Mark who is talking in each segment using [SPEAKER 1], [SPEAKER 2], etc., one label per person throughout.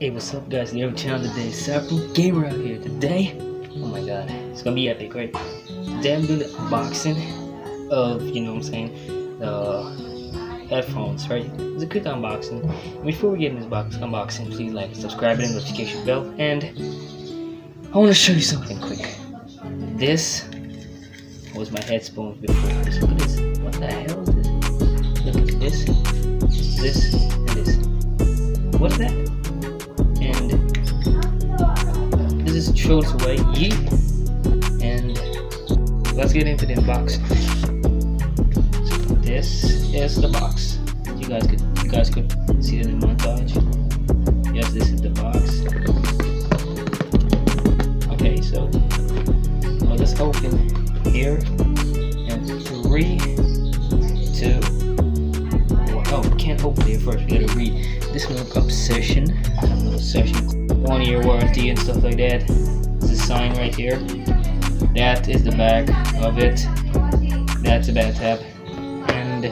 [SPEAKER 1] Hey, what's up, guys? The channel today. Sapu Gamer out here today. Oh my god, it's gonna be epic, right? Doing the unboxing of, you know what I'm saying, the headphones, right? It's a quick unboxing. Before we get in this box unboxing, please like, subscribe, and notification bell. And I want to show you something quick. This was my headphones before. Look this. What the hell is this? Look at this, this. Is away yeet and let's get into the box. This is the box. You guys could you guys could see the montage. Yes this is the box. Okay so let's open here. And three two one. oh can't open it first. We gotta read. This milk obsession. Session one year warranty and stuff like that it's a sign right here. That is the back of it. That's the back tab. And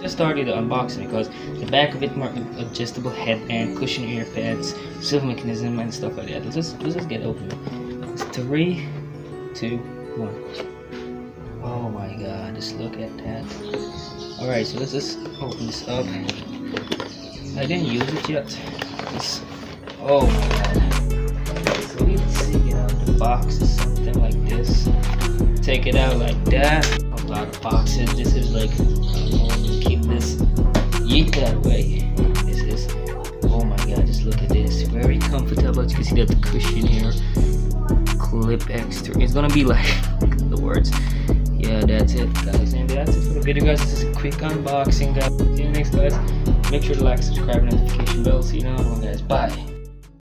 [SPEAKER 1] just started the unboxing because the back of it more adjustable headband cushion ear pads silver mechanism and stuff like that. Let's just let's just get open. It's three two one. Oh my god just look at that. All right so let's just open this up. I didn't use it yet. This. Oh my god. Box or something like this. Take it out like that. A lot of boxes. This is like, don't keep this yeet that way. This is, oh my god, just look at this. Very comfortable. As you can see that the cushion here. Klip Xtreme. It's gonna be like the words. Yeah, that's it, guys. And that's it for the video, guys. This is a quick unboxing, guys. See you next, guys. Make sure to like, subscribe, and notification bell so you know when, guys. Bye.